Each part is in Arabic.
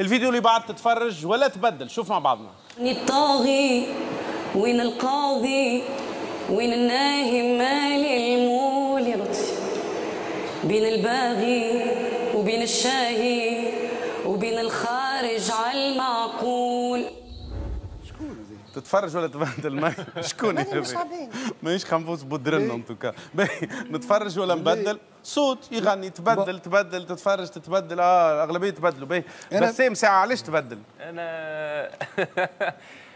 الفيديو اللي بعد تتفرج ولا تبدل شوف مع بعضنا. الطاغي؟ وين القاضي؟ وين الناهم مال المولد بين الباغي وبين الشاهي وبين الخارج على المعقول. تتفرج ولا تبدل ما شكون ماني مش. ماهيش خنفوس بودرن ان توكا باهي نتفرج ولا نبدل صوت يغني تبدل تبدل تتفرج تتبدل آه اغلبيه تبدلوا باهي بسام ساعه علاش تبدل أنا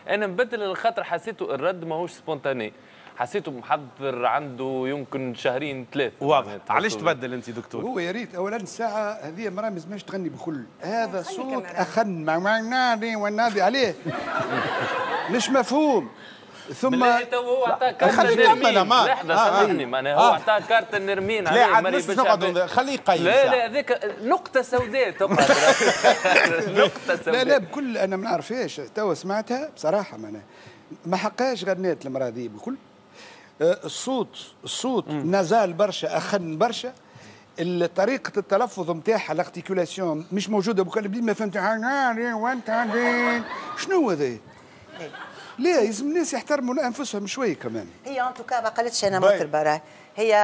أنا مبدل خاطر حسيته الرد ماهوش spontanée حسيته محضر عنده يمكن شهرين ثلاثة. واضح. علاش تبدل أنت دكتور؟ هو يا ريت اولا الساعة هذه مرة ما لازمهاش تغني بكل. هذا صوت أخن. نادي والنادي عليه. مش مفهوم. ثم هو عطاه كارت النرمين. لحظة آه، آه. سامحني معناها هو آه. عطاه كارت النرمين لا عليه عاد مري مش باش نقعد عباد- خليه يقيم لا. لا هذيك نقطة سوداء تقعد نقطة سوداء لا لا بكل أنا ما نعرفهاش توا سمعتها بصراحة معناها. ما حقاش غنيت المراه ذي بكل. الصوت الصوت نزال برشا أخن برشا. طريقة التلفظ نتاعها الارتيكولاسيون مش موجودة. بكل ما فهمت شنو هذا؟ ليه يلزم الناس يحترموا انفسهم شوي كمان. هي ان توكا ما قالتش أنا. مطربه راهي هي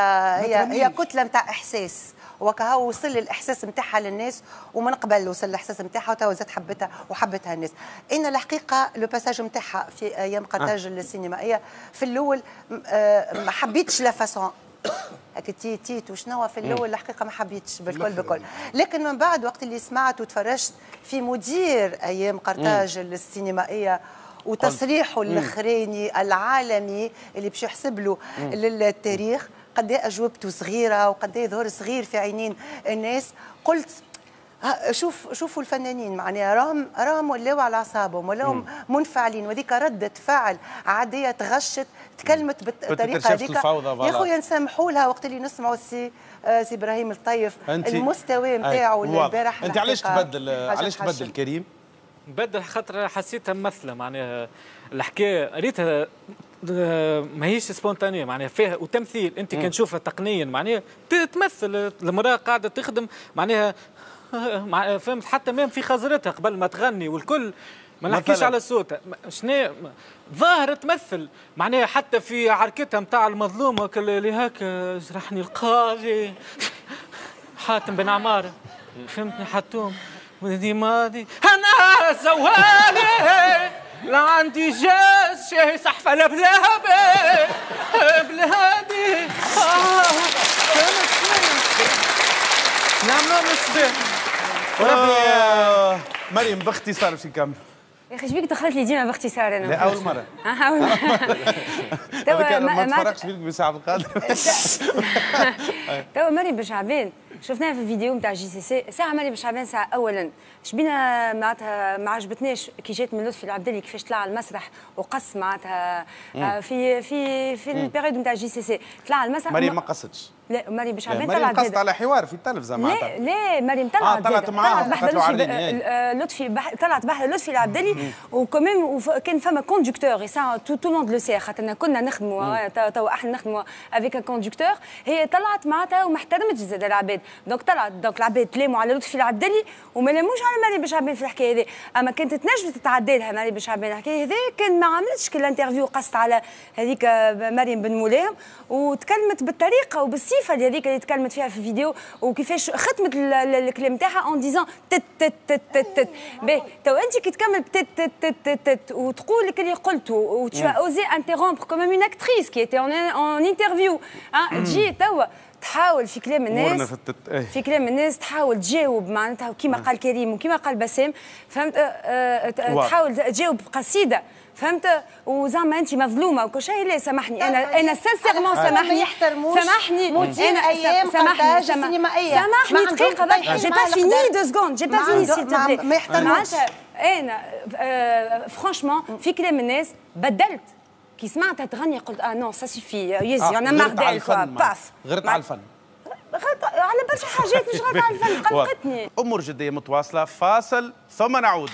هي هي. كتلة نتاع إحساس. وكهو وصل الإحساس نتاعها للناس ومن قبل وصل الإحساس نتاعها وتوا زاد حبتها وحبتها الناس. إن الحقيقة le passage نتاعها في أيام قرطاج السينمائية في الأول آه، ما حبيتش la façon هكا تي تيت وشنو في الأول الحقيقة ما حبيتش بالكل بالكل. لكن من بعد وقت اللي سمعت وتفرجت في مدير أيام قرطاج السينمائية وتصريحه الأخراني العالمي اللي باش يحسب له للتاريخ قد إيه اجوبته صغيرة وقد إيه ظهر صغير في عينين الناس قلت شوف شوفوا الفنانين معناها راهم راهم ولاو على أعصابهم ولاهم منفعلين وذيك ردة فعل عادية تغشت تكلمت بالطريقة هذيك يا. خويا نسامحوا لها وقت اللي نسمعوا السي آه، سي إبراهيم الطيف المستوى نتاعو. البارح انت علاش تبدل علاش. تبدل كريم بدل خاطر حسيتها ممثله معناها الحكاية ريتها آه، ماهيش سبونتانية معناها فيها وتمثيل أنت كان تشوفها تقنيا معناها تمثل المرأة قاعدة تخدم معناها مع- فهمت؟ حتى مام في خزرتها قبل ما تغني والكل ما نحكيش. على الصوت شنو؟ ظاهرة تمثل معناها حتى في عركتها متاع المظلومة كل اللي هكا جرحني القاضي حاتم بن عمارة فهمتني؟ حتوم ودي ماضي. أنا زوالي. لا عندي جاز شي صحفة لا بلهبي بلهادي آه،؟ نعملوا مصباح مريم باختصار باش نكمل يا أخي شبيك دخلت لي ديما باختصار أنا لا اول مرة. آه، أول مرة. هذاك توا ما تفرقش فيك بساعة القادم. توا مريم بشعبان شفناها في الفيديو نتاع جي سي سي. ساعة مريم بشعبان ساعة اولا. شبينا معناتها ما عجبتناش كي جات من لطفي العبدلي كيفاش طلع على المسرح وقص معناتها آه، في في في البيريود نتاع جي سي سي. طلع على المسرح مريم ما قصدش. لا مريم بشعبان مريم طلعت قصدت زادة. على حوار في التلفزة لا معناتها. لا مريم طلعت آه، طلعت. معاها، لطفي عريني، آه، لطفي طلعت بحر لطفي العبدلي وكمان كان فما كوندكتور سا تو تو موند لو سي خاطرنا كنا نخدموا تو إحنا نخدموا avec conducteur هي طلعت معناتها وما احترمتش زاد العباد. donc طلعت donc العباد تلاموا على لطفي العبدلي وما لاموش على مريم بشعبان في الحكاية هذه. أما كانت تنجم تتعدى لها مريم بشعبان الحكاية هذه كان ما عملتش كل interview قصت على هذيك مريم بن مولاهم وتكلمت بالطريقة وبالصفة اللي هذيك اللي تكلمت فيها في الفيديو وكيفاش ختمت ال- ال- الكلام تاعها en disant تت تت تت تت تت. باهي تو أنت كي تكمل تت تت تت تت تت وتقول لك اللي قلته وتو osez interrompre comme une actrice qui était en انترفيو تجي توا تحاول في كلام الناس في التت- إيه. في كلام الناس تحاول تجاوب معناتها كيما قال كريم وكيما قال بسام فهمت آه، آه،. تحاول تجاوب بقصيده فهمت وزعما انت مظلومه وكل شيء لا سامحني أنا أنا سانسيرمون ما سامحني يحترموش سامحني أنا أيام سامحني-. سامحني دقيقه جي با فيني. دو سكوند جي با ما فيني سيل ما- تو ما يحترموش. أنا آه، فرانشمون في كلام الناس بدلت كي سمعتها تغني قلت آه نو سا سوفي يزي أنا غرت مار على ديل كوا. باف غرت على الفن غلط على برشا حاجات مش غلط على الفن. قلقتني امور جديه متواصله فاصل ثم نعود